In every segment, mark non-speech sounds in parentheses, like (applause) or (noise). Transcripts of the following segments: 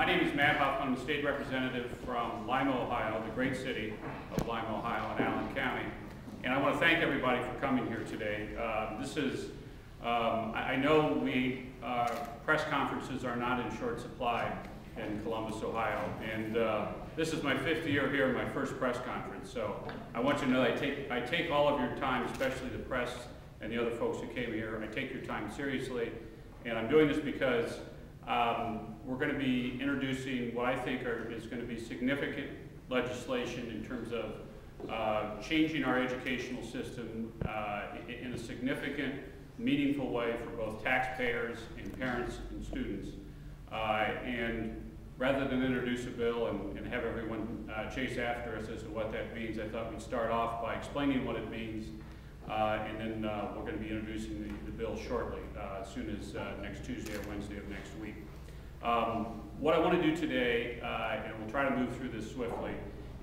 my name is Matt Huffman. I'm a state representative from Lima, Ohio, the great city of Lima, Ohio, and Allen County. And I want to thank everybody for coming here today. Uh, this is, um, I, I, know we, uh, press conferences are not in short supply in Columbus, Ohio. And uh, this is my fifth year here, my first press conference. So I want you to know I take, I take all of your time, especially the press and the other folks who came here. I take your time seriously. And I'm doing this because um, we're going to be introducing what I think are, is going to be significant legislation in terms of uh, changing our educational system uh, in a significant, meaningful way for both taxpayers and parents and students. Uh, and rather than introduce a bill and, and have everyone uh, chase after us as to what that means, I thought we'd start off by explaining what it means and then uh, we're going to be introducing the, the bill shortly, uh, as soon as uh, next Tuesday or Wednesday of next week. Um, what I want to do today, uh, and we'll try to move through this swiftly,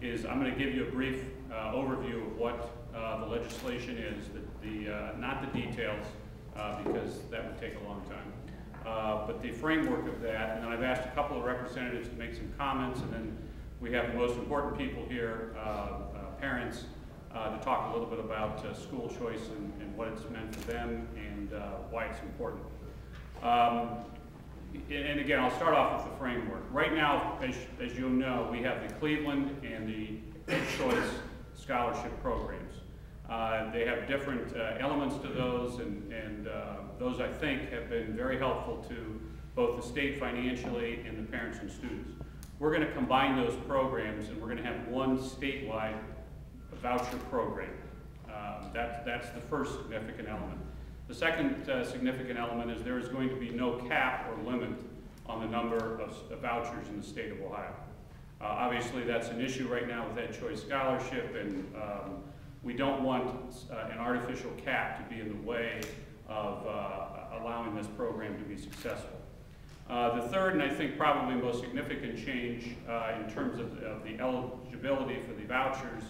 is I'm going to give you a brief uh, overview of what the legislation is, the, the not the details, because that would take a long time, but the framework of that. And then I've asked a couple of representatives to make some comments, and then we have the most important people here, parents, uh, to talk a little bit about uh, school choice and, and, what it's meant for them and uh, why it's important. Um, and again, I'll start off with the framework. Right now, as, as you'll know, we have the Cleveland and the Choice scholarship programs. Uh, they have different uh, elements to those, and, and uh, those I think have been very helpful to both the state financially and the parents and students. We're going to combine those programs, and we're going to have one statewide voucher program. Um, that, that's the first significant element. The second uh, significant element is there is going to be no cap or limit on the number of, of vouchers in the state of Ohio. Uh, obviously, that's an issue right now with EdChoice Scholarship, and um, we don't want uh, an artificial cap to be in the way of uh, allowing this program to be successful. Uh, the third, and I think probably most significant change uh, in terms of, of the eligibility for the vouchers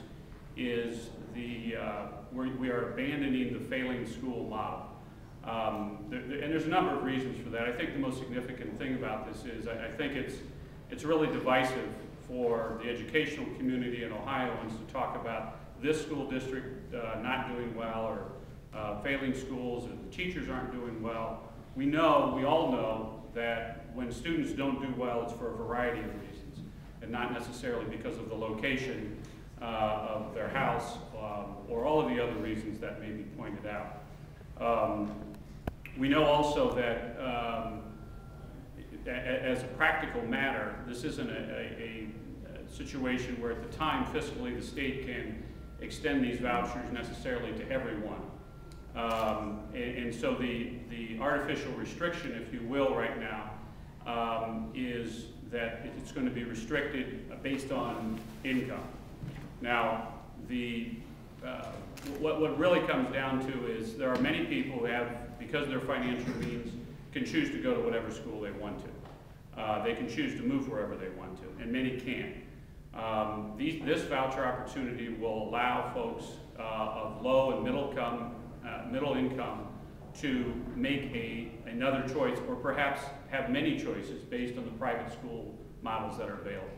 is the, uh, we are abandoning the failing school model. Um, there, and there's a number of reasons for that. I think the most significant thing about this is I, I think it's, it's really divisive for the educational community in Ohioans to talk about this school district uh, not doing well or uh, failing schools or the teachers aren't doing well. We know, we all know that when students don't do well, it's for a variety of reasons and not necessarily because of the location uh, of their house, um, or all of the other reasons that may be pointed out. Um, we know also that um, as a practical matter, this isn't a, a, a, situation where at the time fiscally the state can extend these vouchers necessarily to everyone. Um, and, and, so the, the artificial restriction, if you will, right now, um, is that it's going to be restricted based on income. Now, the, uh, what, what really comes down to is there are many people who have, because of their financial means, can choose to go to whatever school they want to. Uh, they can choose to move wherever they want to, and many can't. Um, these, this voucher opportunity will allow folks uh, of low and middle income, uh, middle income to make a, another choice or perhaps have many choices based on the private school models that are available.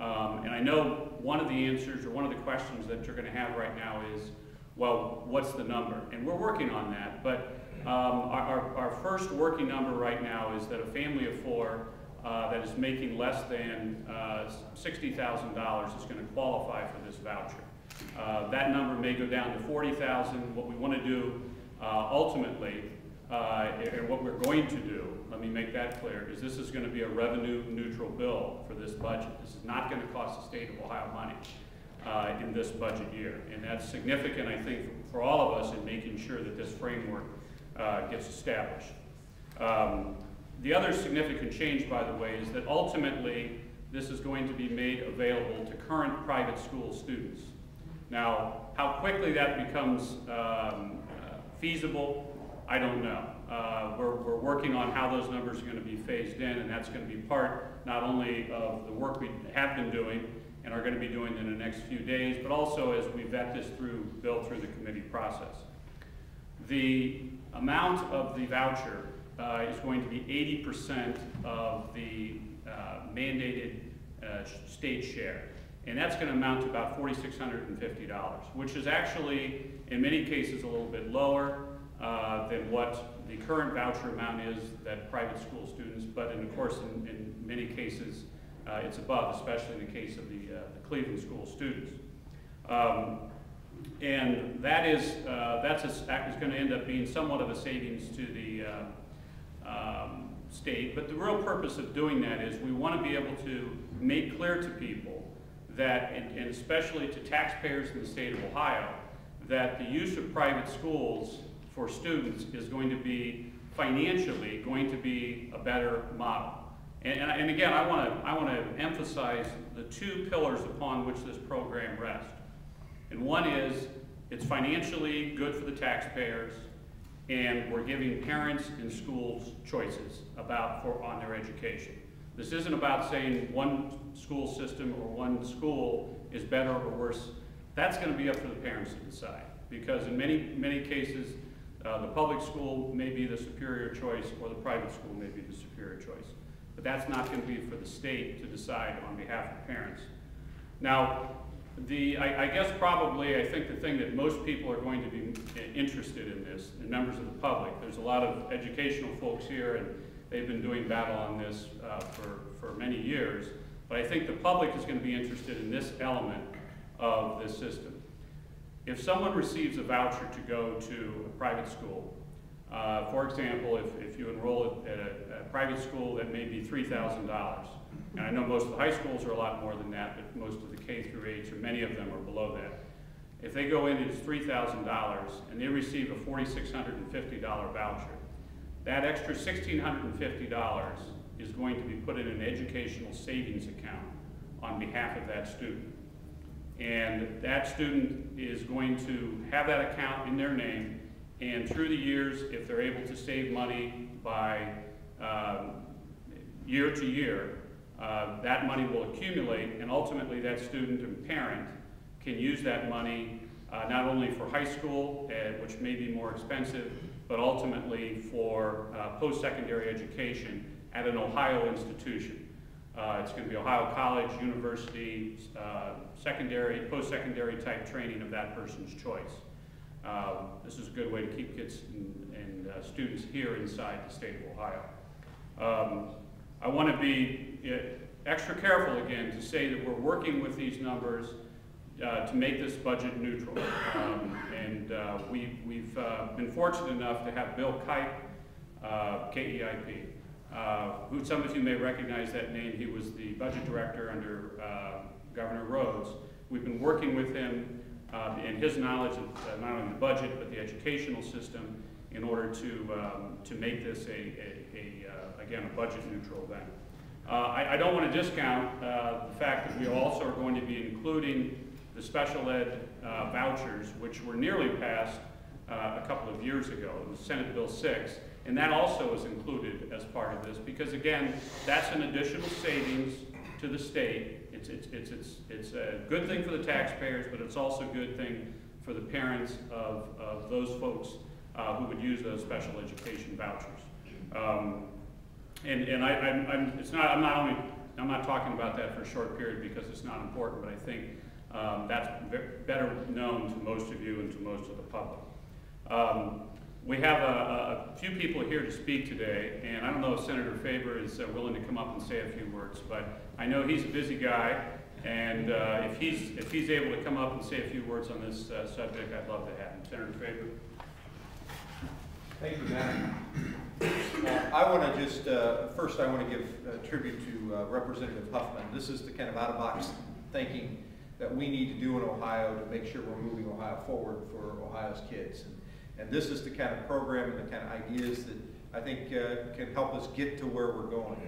Um, and I know one of the answers or one of the questions that you're going to have right now is, well, what's the number? And we're working on that, but um, our, our, first working number right now is that a family of four uh, that is making less than uh, $60,000 is going to qualify for this voucher. Uh, that number may go down to 40,000. What we want to do uh, ultimately, uh, and what we're going to do, let me make that clear, is this is going to be a revenue neutral bill for this budget. This is not going to cost the state of Ohio money uh, in this budget year. And that's significant, I think, for all of us in making sure that this framework uh, gets established. Um, the other significant change, by the way, is that ultimately this is going to be made available to current private school students. Now, how quickly that becomes um, uh, feasible, I don't know. Uh, we're, we're working on how those numbers are going to be phased in, and that's going to be part not only of the work we have been doing and are going to be doing in the next few days, but also as we vet this through, build through the committee process. The amount of the voucher uh, is going to be 80% of the uh, mandated uh, state share. And that's going to amount to about $4,650, which is actually, in many cases, a little bit lower uh, than what the current voucher amount is that private school students, but in, of course, in, in many cases, uh, it's above, especially in the case of the, uh, the Cleveland school students. Um, and that is, uh, that's a, going to end up being somewhat of a savings to the uh, um, state. But the real purpose of doing that is we want to be able to make clear to people that, and, and especially to taxpayers in the state of Ohio, that the use of private schools for students is going to be financially going to be a better model. And, and, and again, I want to I want to emphasize the two pillars upon which this program rests. And one is it's financially good for the taxpayers, and we're giving parents and schools choices about for on their education. This isn't about saying one school system or one school is better or worse. That's going to be up to the parents to decide because in many many cases uh, the public school may be the superior choice or the private school may be the superior choice. But that's not going to be for the state to decide on behalf of parents. Now, the, I, I, guess probably, I think the thing that most people are going to be interested in this, and members of the public, there's a lot of educational folks here and they've been doing battle on this uh, for, for many years, but I think the public is going to be interested in this element of this system. If someone receives a voucher to go to a private school, uh, for example, if, if you enroll at a, a private school that may be $3,000, and I know most of the high schools are a lot more than that, but most of the K through 8, or many of them are below that. If they go in, it's $3,000, and they receive a $4,650 voucher. That extra $1,650 is going to be put in an educational savings account on behalf of that student. And that student is going to have that account in their name, and through the years, if they're able to save money by um, year to year, uh, that money will accumulate, and ultimately that student and parent can use that money uh, not only for high school, uh, which may be more expensive, but ultimately for uh, post-secondary education at an Ohio institution. Uh, it's going to be Ohio College, university, uh, secondary, post-secondary type training of that person's choice. Uh, this is a good way to keep kids and, and uh, students here inside the state of Ohio. Um, I want to be uh, extra careful again to say that we're working with these numbers uh, to make this budget neutral. Um, and we, we've been fortunate enough to have Bill Kipe, KEIP, uh, who some of you may recognize that name. He was the budget director under uh, Governor Rhodes. We've been working with him uh, and his knowledge of uh, not only the budget but the educational system in order to um, to make this a, a, a uh, again a budget neutral event. I, I, don't want to discount the fact that we also are going to be including the special ed vouchers, which were nearly passed couple of years ago. Senate Bill 6. And that also is included as part of this because again, that's an additional savings to the state. It's, it's, it's, it's, it's a good thing for the taxpayers, but it's also a good thing for the parents of, of those folks uh, who would use those special education vouchers. Um, and and I, I'm, I'm, it's not, I'm not only, I'm not talking about that for a short period because it's not important, but I think um, that's better known to most of you and to most of the public. Um, we have a, a, few people here to speak today, and I don't know if Senator Faber is uh, willing to come up and say a few words, but I know he's a busy guy, and uh, if, he's, if he's able to come up and say a few words on this uh, subject, I'd love to have him. Senator Faber. Thank you, Matt. Uh, I want to just, uh, first I want to give tribute to uh, Representative Huffman. This is the kind of out-of-box thinking that we need to do in Ohio to make sure we're moving Ohio forward for Ohio's kids. And and this is the kind of program and the kind of ideas that I think uh, can help us get to where we're going.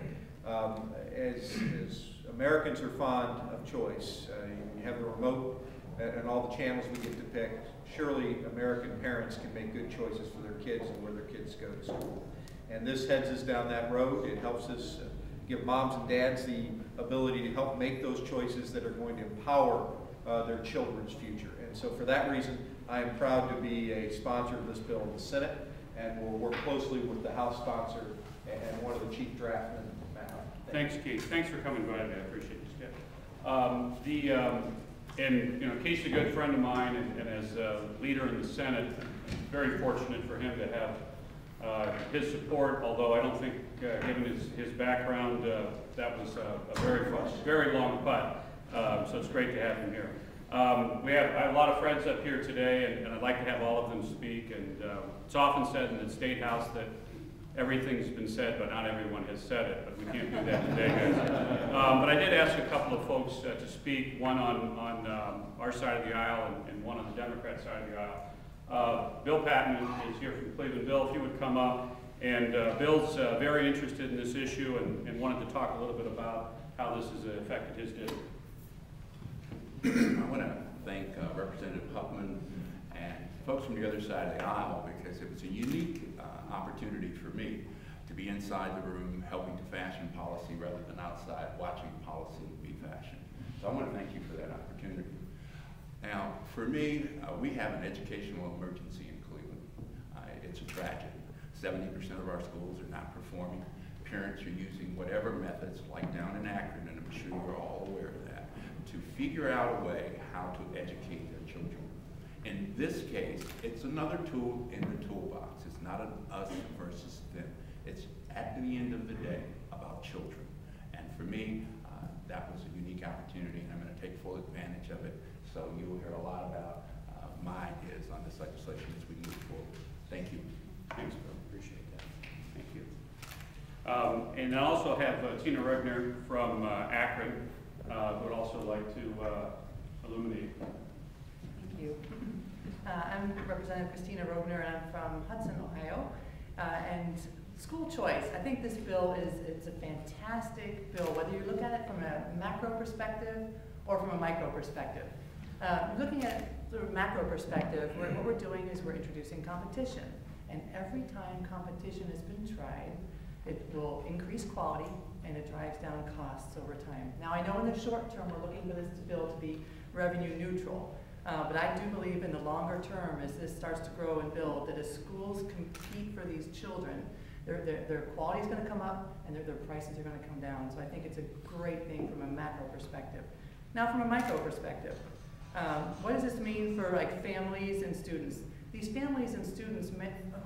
Um, as, as, Americans are fond of choice, uh, you have the remote and all the channels we get to pick. Surely American parents can make good choices for their kids and where their kids go to school. And this heads us down that road. It helps us uh, give moms and dads the ability to help make those choices that are going to empower uh, their children's future. And so for that reason, I am proud to be a sponsor of this bill in the Senate, and will work closely with the House sponsor and one of the chief draftmen, Matt. Thanks, Keith. Thanks for coming by today. I appreciate you, Skip. Um, the, um, and, you know, Keith's a good friend of mine, and, and as a leader in the Senate, very fortunate for him to have, uh, his support, although I don't think, uh, given his, his background, uh, that was a, a very, very long putt. Uh, so it's great to have him here. Um, we have, I have a lot of friends up here today, and, and I'd like to have all of them speak, and, uh, it's often said in the State House that everything's been said, but not everyone has said it, but we can't do that today, guys. Um, but I did ask a couple of folks uh, to speak, one on, on um, our side of the aisle and, and one on the Democrat side of the aisle. Uh, Bill Patmon is here from Cleveland. Bill, if you would come up. And uh, Bill's uh, very interested in this issue and, and wanted to talk a little bit about how this has affected his district. I want to thank uh, Representative Huffman and folks from the other side of the aisle because it was a unique uh, opportunity for me to be inside the room helping to fashion policy rather than outside watching policy be fashioned. So I want to thank you for that opportunity. Now, for me, uh, we have an educational emergency in Cleveland. Uh, it's a tragedy. 70% of our schools are not performing. Parents are using whatever methods, like down in Akron, and I'm sure you're all aware to figure out a way how to educate their children. In this case, it's another tool in the toolbox. It's not an us versus them. It's at the end of the day about children. And for me, uh, that was a unique opportunity, and I'm going to take full advantage of it. So you will hear a lot about uh, my ideas on this legislation as we move forward. Thank you. Thanks, Bill. Appreciate that. Thank you. Um, and I also have uh, Tina Roegner from uh, Akron, uh, would also like to uh, illuminate. Thank you. Uh, I'm Representative Kristina Roegner, and I'm from Hudson, Ohio. Uh, and school choice, I think this bill is, it's a fantastic bill, whether you look at it from a macro perspective or from a micro perspective. Uh, looking at the macro perspective, what we're doing is we're introducing competition. And every time competition has been tried, it will increase quality and it drives down costs over time. Now, I know in the short term, we're looking for this bill to be revenue neutral. Uh, but I do believe in the longer term, as this starts to grow and build, that as schools compete for these children, their, their, their quality is going to come up and their, their prices are going to come down. So I think it's a great thing from a macro perspective. Now, from a micro perspective, um, what does this mean for like families and students? These families and students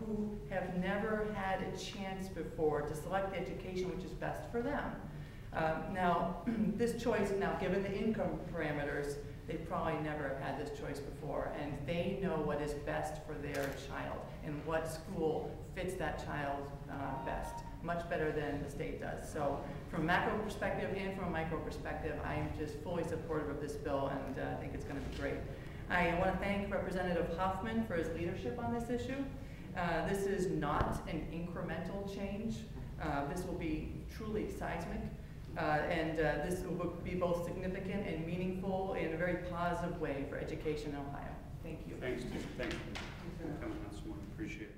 who have never had a chance before to select the education which is best for them. Um, now, (clears throat) this choice, now given the income parameters, they probably never had this choice before, and they know what is best for their child and what school fits that child uh, best, much better than the state does. So from a macro perspective and from a micro perspective, I am just fully supportive of this bill, and uh, I think it's going to be great. I want to thank Representative Hoffman for his leadership on this issue. Uh, this is not an incremental change. Uh, this will be truly seismic. Uh, and uh, this will be both significant and meaningful in a very positive way for education in Ohio. Thank you. Thanks, Tina. Thanks for coming on this morning. Appreciate it.